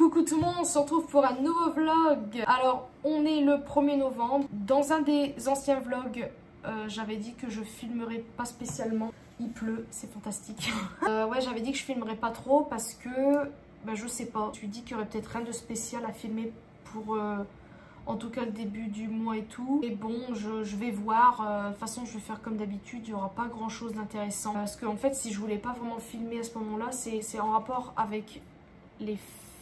Coucou tout le monde, on se retrouve pour un nouveau vlog. Alors, on est le 1er novembre. Dans un des anciens vlogs, euh, j'avais dit que je filmerais pas spécialement. Il pleut, c'est fantastique. Euh, ouais, j'avais dit que je filmerais pas trop parce que, bah, je sais pas. Je me dis qu'il y aurait peut-être rien de spécial à filmer pour... euh, en tout cas le début du mois et tout. Et bon, je, je vais voir. De toute façon, je vais faire comme d'habitude. Il n'y aura pas grand chose d'intéressant. Parce qu'en en fait, si je voulais pas vraiment filmer à ce moment-là, c'est en rapport avec les...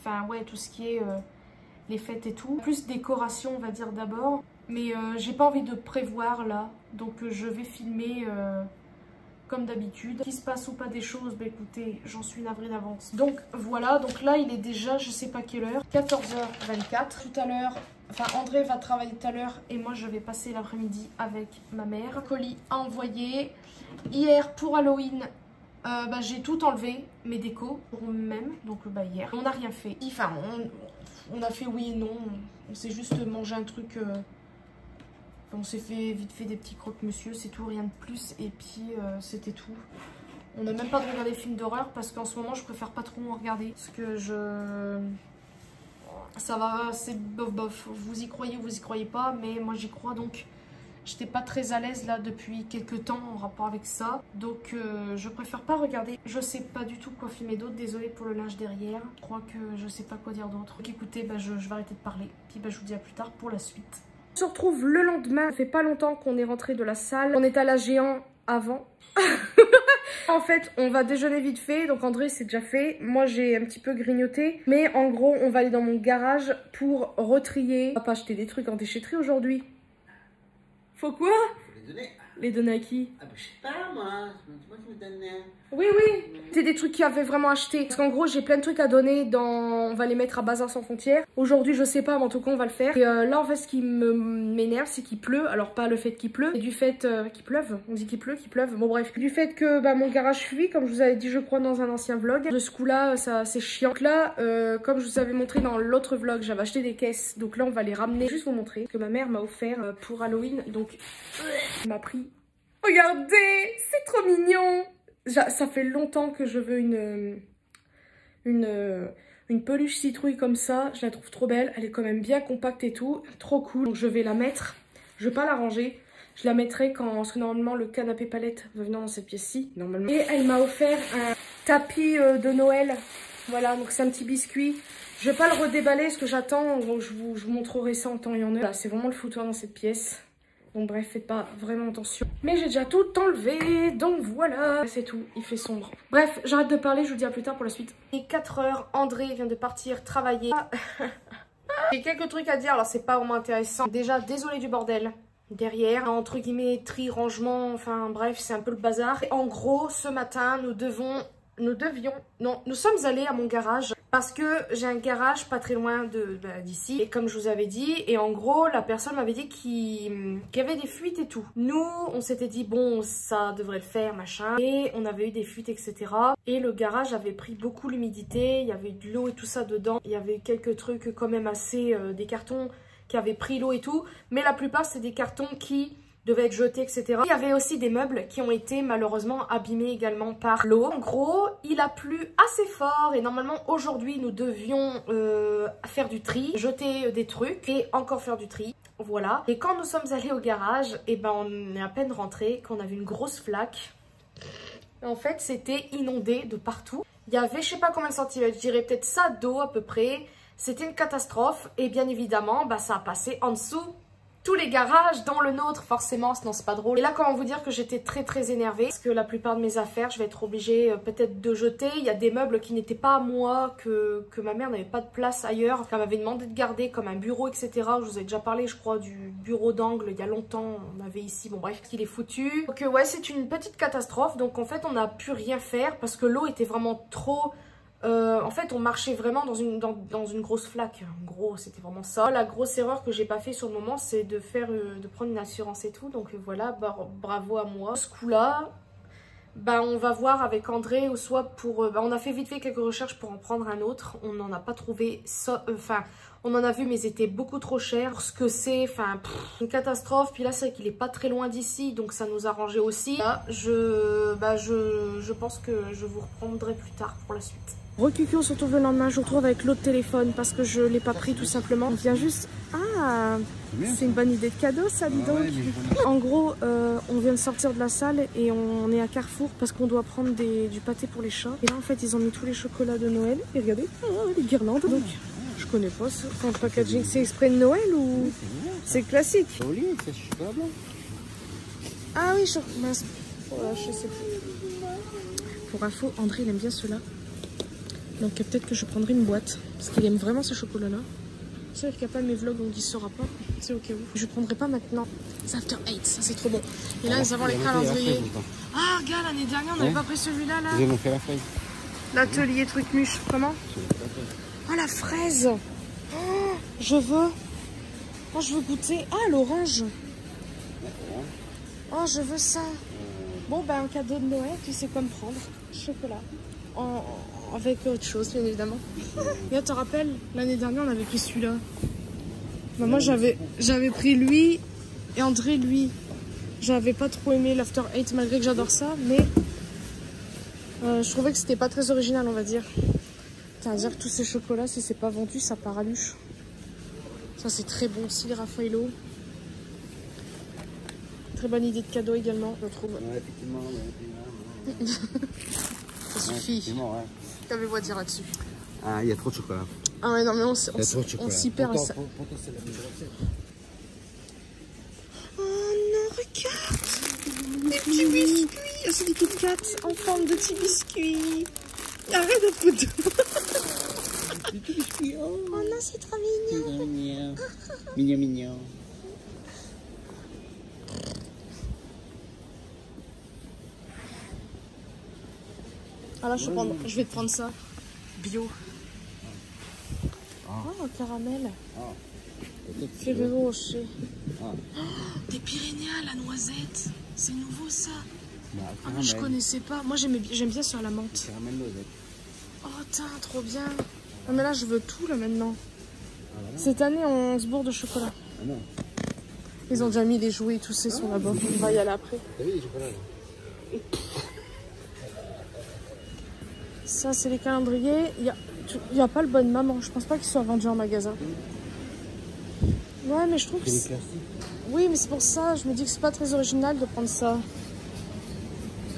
Enfin, ouais, tout ce qui est... euh, les fêtes et tout. Plus décoration, on va dire d'abord. Mais euh, j'ai pas envie de prévoir là. Donc euh, je vais filmer comme d'habitude. Qu'il se passe ou pas des choses, bah écoutez, j'en suis navrée d'avance. Donc voilà, donc là il est déjà, je sais pas quelle heure, 14h24. Tout à l'heure, enfin André va travailler tout à l'heure et moi je vais passer l'après-midi avec ma mère. Colis à envoyer. Hier pour Halloween, euh, bah, j'ai tout enlevé, mes décos, pour même, donc bah, hier. On n'a rien fait. Enfin, on, a fait oui et non. On s'est juste mangé un truc. euh, on s'est fait vite fait des petits croque-monsieur, c'est tout, rien de plus. Et puis euh, c'était tout. On n'a même pas de regarder films d'horreur parce qu'en ce moment je préfère pas trop en regarder. Parce que je. Ça va, c'est bof bof. Vous y croyez ou vous y croyez pas, mais moi j'y crois donc. J'étais pas très à l'aise là depuis quelques temps en rapport avec ça. Donc euh, je préfère pas regarder. Je sais pas du tout quoi filmer d'autre. Désolée pour le linge derrière. Je crois que je sais pas quoi dire d'autre. Donc écoutez, bah, je, vais arrêter de parler. Puis bah, je vous dis à plus tard pour la suite. On se retrouve le lendemain. Ça fait pas longtemps qu'on est rentré de la salle. On est à la géant avant. En fait, on va déjeuner vite fait, donc André c'est déjà fait. Moi j'ai un petit peu grignoté, mais en gros on va aller dans mon garage pour retrier. On va pas acheter des trucs en déchetterie aujourd'hui. Faut quoi Faut les donner. Les donner à qui Ah bah je sais pas moi, c'est moi qui me donne. Euh, Oui oui, c'est des trucs qui avaient vraiment acheté. Parce qu'en gros j'ai plein de trucs à donner dans... On va les mettre à Bazar sans frontières. Aujourd'hui je sais pas, mais en tout cas on va le faire. Et euh, là en fait ce qui m'énerve c'est qu'il pleut. Alors pas le fait qu'il pleut, mais du fait euh, qu'il pleuve. On dit qu'il pleut, qu'il pleuve. Bon bref. Du fait que bah, mon garage fuit, comme je vous avais dit je crois dans un ancien vlog. De ce coup là ça c'est chiant. Donc là euh, comme je vous avais montré dans l'autre vlog j'avais acheté des caisses. Donc là on va les ramener. Juste vous montrer que ma mère m'a offert euh, pour Halloween. Donc m'a pris Regardez, c'est trop mignon. Ça fait longtemps que je veux une, euh, une, euh, une peluche citrouille comme ça. Je la trouve trop belle. Elle est quand même bien compacte et tout. Trop cool. Donc je vais la mettre. Je vais pas la ranger. Je la mettrai quand, parce que normalement le canapé palette va venir dans cette pièce-ci. Normalement. Et elle m'a offert un tapis euh, de Noël. Voilà, donc c'est un petit biscuit. Je vais pas le redéballer parce que j'attends. Je vous, montrerai ça en temps et en heure. C'est vraiment le foutoir dans cette pièce. Donc bref, faites pas vraiment attention. Mais j'ai déjà tout enlevé, donc voilà. C'est tout, il fait sombre. Bref, j'arrête de parler, je vous dis à plus tard pour la suite. Et 4 heures, André vient de partir travailler. J'ai quelques trucs à dire, alors c'est pas vraiment intéressant. Déjà, désolé du bordel. Derrière, entre guillemets, tri, rangement, enfin bref, c'est un peu le bazar. En gros, ce matin, nous devons, nous devions, non, nous sommes allés à mon garage parce que j'ai un garage pas très loin d'ici. Et comme je vous avais dit, et en gros, la personne m'avait dit qu'il qu'il y avait des fuites et tout. Nous, on s'était dit, bon, ça devrait le faire, machin. Et on avait eu des fuites, etc. Et le garage avait pris beaucoup l'humidité, il y avait de l'eau et tout ça dedans. Il y avait quelques trucs quand même assez, euh, des cartons qui avaient pris l'eau et tout. Mais la plupart, c'est des cartons qui devaient être jetés, etc. Il y avait aussi des meubles qui ont été malheureusement abîmés également par l'eau. En gros, il a plu assez fort et normalement aujourd'hui nous devions euh, faire du tri, jeter des trucs et encore faire du tri. Voilà. Et quand nous sommes allés au garage, et ben on est à peine rentré qu'on a vu une grosse flaque. En fait, c'était inondé de partout. Il y avait je sais pas combien de centimètres, je dirais peut-être ça d'eau à peu près. C'était une catastrophe et bien évidemment, bah, ça a passé en dessous tous les garages, dont le nôtre, forcément, sinon c'est pas drôle. Et là, comment vous dire que j'étais très très énervée parce que la plupart de mes affaires, je vais être obligée euh, peut-être de jeter. Il y a des meubles qui n'étaient pas à moi, que, que ma mère n'avait pas de place ailleurs, qu'elle m'avait demandé de garder comme un bureau, etc. Je vous ai déjà parlé, je crois, du bureau d'angle il y a longtemps. On avait ici, bon bref, qu'il est foutu. Donc euh, ouais, c'est une petite catastrophe. Donc en fait, on n'a pu rien faire parce que l'eau était vraiment trop... Euh, en fait, on marchait vraiment dans une, dans, une grosse flaque. En gros, c'était vraiment ça. La grosse erreur que j'ai pas fait sur le moment, c'est de faire, euh, de prendre une assurance et tout. Donc euh, voilà, bah, bravo à moi. Ce coup-là, bah, on va voir avec André ou soit pour... bah, on a fait vite fait quelques recherches pour en prendre un autre. On n'en a pas trouvé Enfin, on en a vu, mais c'était beaucoup trop cher. Ce que c'est, enfin, une catastrophe. Puis là, c'est vrai qu'il est pas très loin d'ici, donc ça nous arrangeait aussi. Là, je, bah, je, je pense que je vous reprendrai plus tard pour la suite. Recucu, on se retrouve le lendemain. Je vous retrouve avec l'autre téléphone parce que je l'ai pas pris tout simplement. On vient juste. Ah, c'est une bonne idée de cadeau, ça, dis Ah donc. En gros, euh, on vient de sortir de la salle et on est à Carrefour parce qu'on doit prendre des- du pâté pour les chats. Et là, en fait, ils ont mis tous les chocolats de Noël. Et regardez, oh, les guirlandes. Donc, je connais pas ça. Enfin, le packaging, c'est exprès de Noël ou c'est classique? C'est chocolat blanc. Ah oui, je... mince. Voilà, je sais plus. Pour info, André, il aime bien ceux-là. Donc peut-être que je prendrai une boîte. Parce qu'il aime vraiment ce chocolat-là. C'est vrai qu'il n'y a pas mes vlogs, donc il ne saura pas. C'est au cas où. Je ne prendrai pas maintenant. C'est After 8, ça c'est trop bon. Et là, nous avons les calendriers. Ah, regarde, l'année dernière, on n'avait Ouais. pas pris celui-là, là. Ils ont fait la feuille. L'atelier truc muche. Comment? Oh, la fraise Oh, je veux. Oh, je veux goûter. Ah, l'orange. Oh, je veux ça. Bon, ben, un cadeau de Noël, tu sais quoi me prendre Chocolat. En- avec autre chose, bien évidemment. Et là, te rappelles, l'année dernière, on avait pris celui-là. Bah, moi, j'avais j'avais pris lui et André, lui. J'avais pas trop aimé l'After Eight, malgré que j'adore ça, mais euh, je trouvais que c'était pas très original, on va dire. C'est-à-dire que tous ces chocolats, si c'est pas vendu, ça part à luche. Ça, c'est très bon aussi, les Raffaello. Très bonne idée de cadeau également, je trouve. Ouais, effectivement, ouais, effectivement, Ça ouais, suffit. effectivement, ouais. Qu'avez-vous à dire là-dessus? Ah, il y a trop de chocolat. Ah ouais, non, mais on, s'y perd. Pourtant, ça- pour- pourtant, c'est la même recette. Oh non, regarde Des petits biscuits Oh, C'est des Kit en forme de petits biscuits Arrête de foutre Oh. Oh non, c'est trop mignon C'est mignon. Mignon, mignon. Ah là, je, prendre- je vais te prendre ça. Bio. Oh, caramel. Ah. Ferrero Rocher. Ah. Des Pyrénéas, la noisette. C'est nouveau ça. Bah, Ah, je connaissais pas. Moi, j'aime bien sur la menthe. Caramel noisette. Oh, tiens, trop bien. Ah, mais là, je veux tout, là, maintenant. Ah. Cette année, on se bourre de chocolat. Ah non. Ils ont déjà mis les jouets, tous ces sont là-bas. On va y aller après. T'as vu les chocolats là Ça, c'est les calendriers. Il n'y a, y a pas le bonne maman. Je pense pas qu'ils soient vendus en magasin. Ouais, mais je trouve que... C'est c'est-. Oui, mais c'est pour ça. Je me dis que c'est pas très original de prendre ça.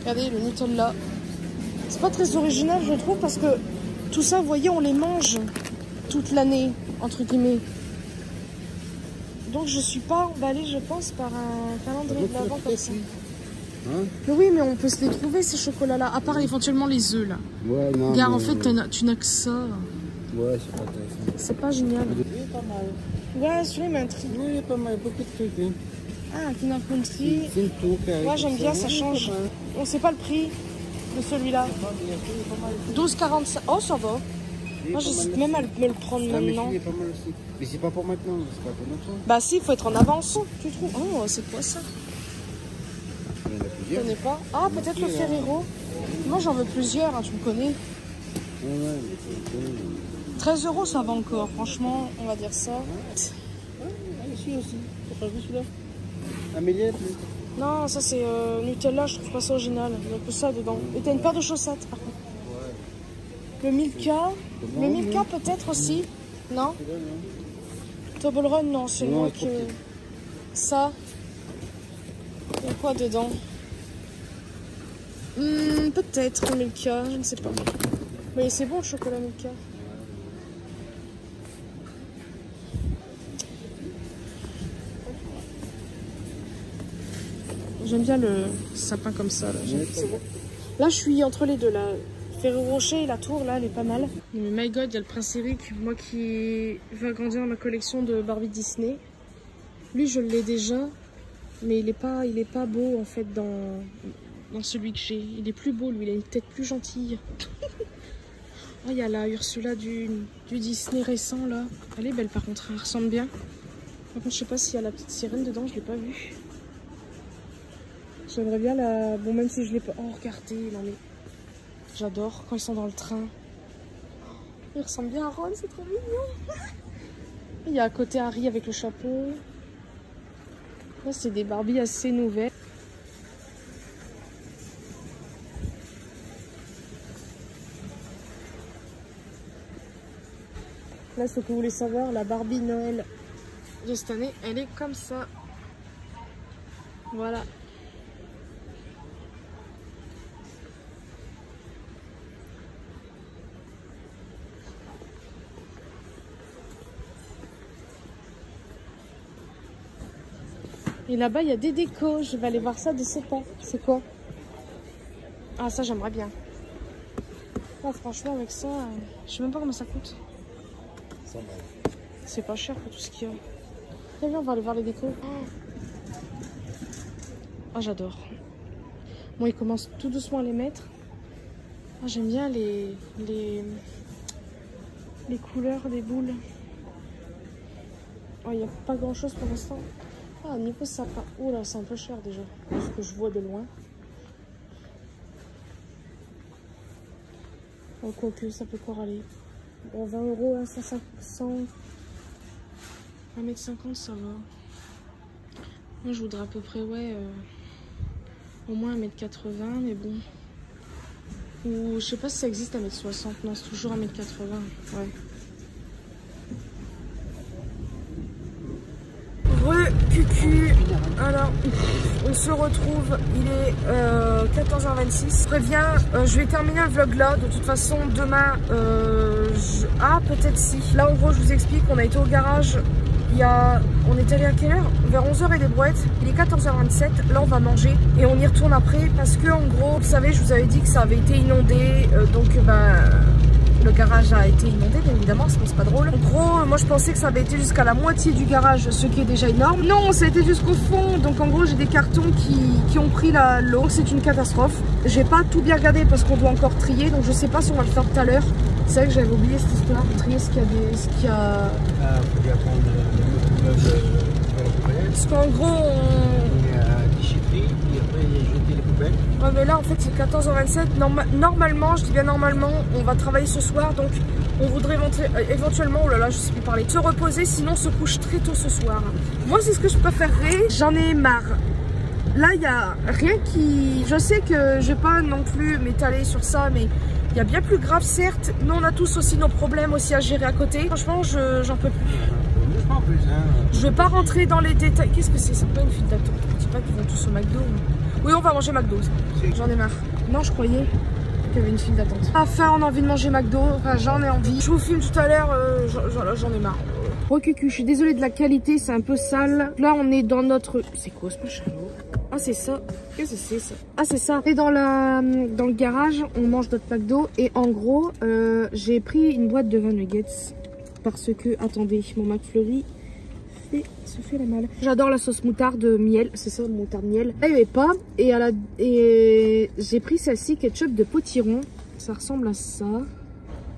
Regardez, le Nutella. C'est pas très original, je trouve, parce que tout ça, vous voyez, on les mange toute l'année, entre guillemets. Donc, je suis pas emballée, je pense, par un calendrier de l'avant comme ça. Hein Mais oui, mais on peut se les trouver, ces chocolats-là. À part éventuellement les œufs, là. Ouais, non. Regarde, mais- en fait, as- tu n'as que ça. Ouais, c'est pas intéressant. C'est pas génial. Il est pas mal. Ouais, celui-là, il m'intrigue. Oui, il est pas mal. Beaucoup de trucs. Hein. Ah, King of Country. C'est une tour carré. Moi, j'aime bien, ça change. On sait pas le prix de celui-là. Il est pas- il est pas mal. 12,45. Oh, ça va. Moi, j'hésite même à me le prendre Ah, mais maintenant. Mais c'est pas pour maintenant, c'est pas pour maintenant. Bah, si, il faut être en avance. Tu trouves Oh, c'est quoi ça? Je connais pas? Ah, peut-être le Celui-là. Ferrero. Moi, j'en veux plusieurs, hein, tu me connais. Ouais, ouais, mais c'est bon. 13 euros, ça va encore. Franchement, on va dire ça. Ah, ici aussi. Celui-là Amélie. Non, ça, c'est euh, Nutella. Je trouve pas ça original. Il y a que ça dedans. Et t'as une paire de chaussettes, par contre. Le Milka. Le Milka, peut-être aussi. Non? Non Toblerone, non, c'est moins que ça. Il y a quoi dedans? Hmm, Peut-être Milka, je ne sais pas. Mais c'est bon le chocolat Milka. J'aime bien le sapin comme ça. Là, je suis entre les deux. Là. Ferrero Rocher et la tour, là, elle est pas mal. Mais my god, il y a le prince Eric, moi qui veux agrandir ma collection de Barbie Disney. Lui, je l'ai déjà, mais il est pas, il est pas beau en fait dans, dans celui que j'ai. Il est plus beau, lui, il a une tête plus gentille. Oh, il y a la Ursula du, du Disney récent là. Elle est belle par contre, elle ressemble bien. Par contre, je sais pas s'il y a la petite sirène dedans, je l'ai pas vue. J'aimerais bien la. Bon, même si je l'ai pas. Oh, regardez, non mais. J'adore quand ils sont dans le train. Il ressemble bien à Ron, c'est trop mignon. Il y a à côté Harry avec le chapeau. Là, c'est des Barbies assez nouvelles. Là, ce que vous voulez savoir, la Barbie Noël. de cette année, elle est comme ça. Voilà. Et là-bas, il y a des décos. Je vais aller voir ça de ce pas. C'est quoi? Ah, ça, j'aimerais bien. Ah, franchement, avec ça, euh, Je sais même pas comment ça coûte. C'est pas cher pour tout ce qu'il y a. très bien, on va aller voir les décos. Ah, j'adore. Bon, ils commencent tout doucement à les mettre. Ah, j'aime bien les, les, les couleurs des boules. Oh, il n'y a pas grand-chose pour l'instant. Ah, niveau sapin. Oh là, c'est un peu cher déjà. Ce que je vois de loin. Oh, quoique, ça peut encore aller. Bon, 20 euros, hein, 100, 100. 1m50, ça va. Moi, je voudrais à peu près, ouais, euh, au moins 1m80, mais bon. Ou je sais pas si ça existe 1m60. Non, c'est toujours 1m80. Ouais. Alors, on se retrouve. Il est euh, 14h26. Je préviens, euh, je vais terminer le vlog là. De toute façon, demain, euh, je- ah, peut-être si. Là, en gros, je vous explique, on a été au garage. Il y a... On est allé à quelle heure? Vers 11h et des brouettes. Il est 14h27. Là, on va manger et on y retourne après parce que, en gros, vous savez, je vous avais dit que ça avait été inondé. euh, donc, ben. Le garage a été inondé, bien évidemment, sinon c'est pas drôle. En gros, moi je pensais que ça avait été jusqu'à la moitié du garage, ce qui est déjà énorme. Non, ça a été jusqu'au fond. Donc en gros, j'ai des cartons qui, qui ont pris la- l'eau. C'est une catastrophe. J'ai pas tout bien regardé parce qu'on doit encore trier, donc je sais pas si on va le faire tout à l'heure. C'est vrai que j'avais oublié cette histoire. Trier ce qu'il y a des. Ce qu'il y a... Ah, faut bien prendre le meuble vers la poubelle. Parce qu'en gros, on. Et à déchetterie, puis après Ouais mais là en fait c'est 14h27 Norma- Normalement, je dis bien normalement On va travailler ce soir donc on voudrait euh, éventuellement, oh là là je sais plus parler Se reposer sinon on se couche très tôt ce soir Moi c'est ce que je préférerais J'en ai marre Là il y a rien qui... Je sais que je vais pas non plus m'étaler sur ça mais il y a bien plus grave certes Nous on a tous aussi nos problèmes aussi à gérer à côté Franchement je- j'en peux plus Je plus, hein. je vais pas rentrer dans les détails. Qu'est-ce que c'est? C'est pas une file d'attente. Je dis pas qu'ils vont tous au McDo. mais- Oui, on va manger McDo. J'en ai marre. Non, je croyais qu'il y avait une file d'attente. Enfin, on a envie de manger McDo. Enfin, j'en ai envie. Je vous filme tout à l'heure. euh, j'en- ai marre. Recucu, je suis désolée de la qualité, c'est un peu sale. Là, on est dans notre. C'est quoi ce machin Ah, c'est ça. Qu'est-ce que c'est ça? Ah, c'est ça. Et dans, la... dans le garage, on mange notre McDo. Et en gros, euh, j'ai pris une boîte de 20 nuggets. Parce que, attendez, mon McFlurry fait, se fait la malle. J'adore la sauce moutarde miel, c'est ça, moutarde miel. Là, il n'y avait pas. Et, à la- et j'ai pris celle-ci, ketchup de potiron. Ça ressemble à ça.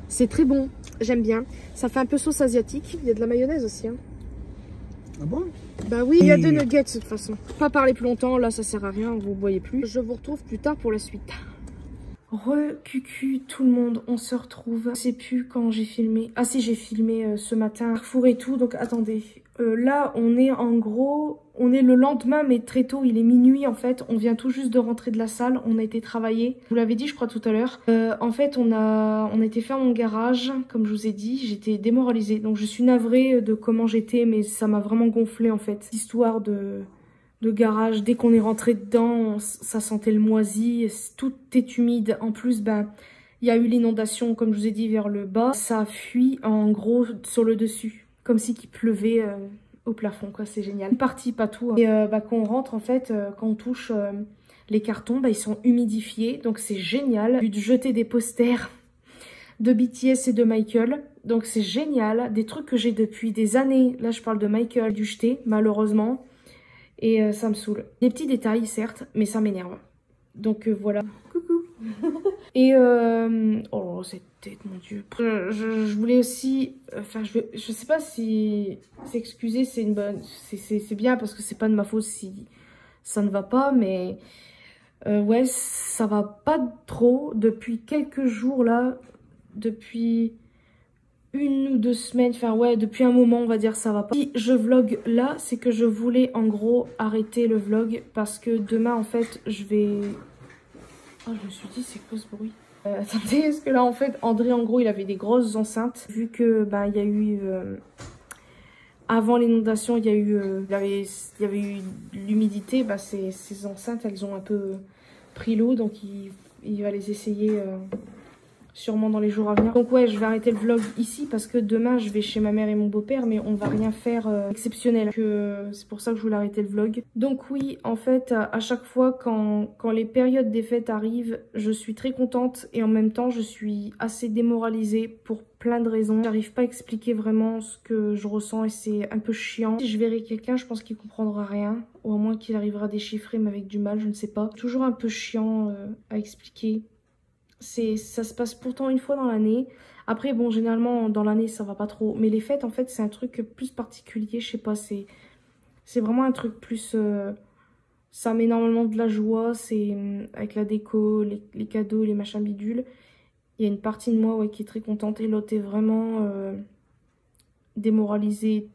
C'est très bon, j'aime bien. Ça fait un peu sauce asiatique. Il y a de la mayonnaise aussi. hein. Ah bon? Bah oui, il y a des nuggets de toute façon. Pas parler plus longtemps, là ça sert à rien, vous voyez plus. Je vous retrouve plus tard pour la suite. Re-cucu tout le monde, on se retrouve. Je sais plus quand j'ai filmé. Ah si, j'ai filmé euh, ce matin. Carrefour et tout, donc attendez. Euh, là, on est en gros... On est le lendemain, mais très tôt, il est minuit en fait. On vient tout juste de rentrer de la salle, on a été travailler. Je vous l'avais dit, je crois, tout à l'heure. Euh, en fait, on a, on a été faire mon garage, comme je vous ai dit. J'étais démoralisée, donc je suis navrée de comment j'étais, mais ça m'a vraiment gonflé en fait. Histoire de de garage. Dès qu'on est rentré dedans, ça sentait le moisi. Tout est humide. En plus, ben, il y a eu l'inondation, comme je vous ai dit, vers le bas. Ça a fui en gros sur le dessus. Comme si qu'il pleuvait euh, au plafond, quoi. C'est génial. Une partie, pas tout. hein. Et euh, bah, quand on rentre, en fait, euh, quand on touche les cartons, bah, ils sont humidifiés. Donc c'est génial. J'ai dû jeter des posters de BTS et de Michael. Donc c'est génial. Des trucs que j'ai depuis des années. Là, je parle de Michael, du jeté, malheureusement. Et ça me saoule. Des petits détails, certes, mais ça m'énerve. Donc voilà. Coucou. Et euh... oh cette tête, mon dieu. Je, voulais aussi, enfin, je, je sais pas si s'excuser, c'est une bonne, c'est bien parce que c'est pas de ma faute si ça ne va pas, mais euh, ouais, ça va pas trop depuis quelques jours là, depuis une ou deux semaines, enfin ouais, depuis un moment on va dire ça va pas. Si je vlog là, c'est que je voulais en gros arrêter le vlog parce que demain en fait je vais... Oh je me suis dit c'est quoi ce bruit Euh, attendez, parce que là en fait André en gros il avait des grosses enceintes. Vu que bah il y a eu... Euh, avant l'inondation il y a eu... Euh, il, y avait, il y avait eu l'humidité, bah ces, ces, enceintes elles ont un peu pris l'eau donc il, il, va les essayer sûrement dans les jours à venir. Donc ouais, je vais arrêter le vlog ici parce que demain je vais chez ma mère et mon beau-père, mais on va rien faire euh, exceptionnel. C'est pour ça que je voulais arrêter le vlog. Donc oui, en fait, à chaque fois quand, les périodes des fêtes arrivent, je suis très contente et en même temps je suis assez démoralisée pour plein de raisons. J'arrive pas à expliquer vraiment ce que je ressens et c'est un peu chiant. Si je verrai quelqu'un, je pense qu'il comprendra rien. Ou au moins qu'il arrivera à déchiffrer mais avec du mal, je ne sais pas. Toujours un peu chiant euh, à expliquer ça se passe pourtant une fois dans l'année. Après, bon, généralement, dans l'année, ça va pas trop. Mais les fêtes, en fait, c'est un truc plus particulier. Je sais pas, c'est vraiment un truc plus... Euh, ça met normalement de la joie. C'est euh, avec la déco, les, cadeaux, les machins bidules. Il y a une partie de moi ouais, qui est très contente. Et l'autre est vraiment euh, démoralisée.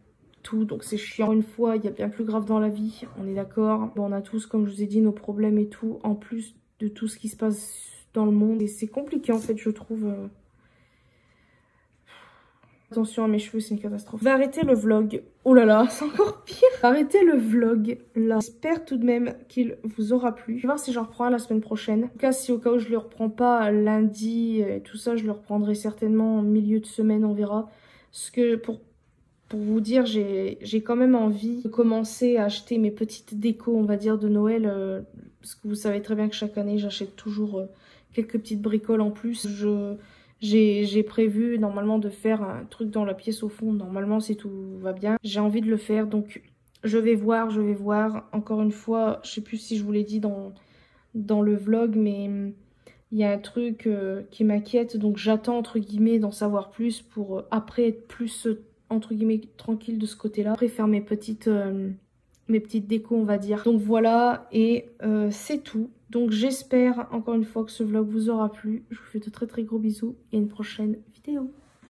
Tout, donc c'est chiant. Une fois, il y a bien plus grave dans la vie, on est d'accord. Bon, on a tous, comme je vous ai dit, nos problèmes et tout, en plus de tout ce qui se passe dans le monde. Et c'est compliqué en fait, je trouve. Euh. Attention à mes cheveux, c'est une catastrophe. Je vais arrêter le vlog. Oh là là, c'est encore pire. Arrêtez le vlog là. J'espère tout de même qu'il vous aura plu. Je vais voir si j'en reprends la semaine prochaine. En tout cas, si au cas où je le reprends pas lundi et tout ça, je le reprendrai certainement en milieu de semaine, on verra. Parce que pour, pour vous dire, j'ai quand même envie de commencer à acheter mes petites décos, on va dire, de Noël. Euh, parce que vous savez très bien que chaque année, j'achète toujours... Euh, quelques petites bricoles en plus. Je j'ai prévu normalement de faire un truc dans la pièce au fond. Normalement, si tout va bien, j'ai envie de le faire. Donc, je vais voir, je vais voir. Encore une fois, je sais plus si je vous l'ai dit dans, dans le vlog, mais hum, il y a un truc euh, qui m'inquiète. Donc, j'attends, entre guillemets, d'en savoir plus pour euh, après être plus, euh, entre guillemets, tranquille de ce côté-là. Après, faire mes petites mes petites décos on va dire. Donc voilà et c'est tout. Donc j'espère encore une fois que ce vlog vous aura plu. Je vous fais de très très gros bisous et une prochaine vidéo.